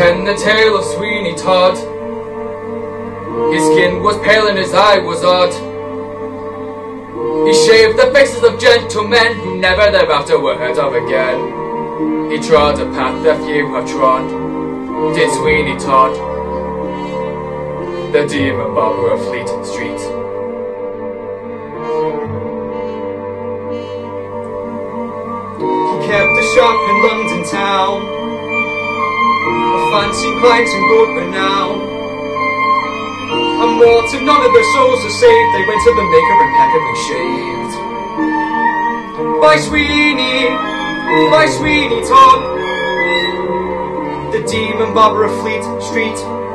the tale of Sweeney Todd. His skin was pale and his eye was odd. He shaved the faces of gentlemen who never thereafter were heard of again. He trod a path that few have trod, did Sweeney Todd, the demon barber of Fleet Street. He kept a shop in London town, fancy client and good renown. And more to none of their souls are saved, they went to the maker impeccably shaved. By Sweeney, by Sweeney Todd, the demon barber of Fleet Street.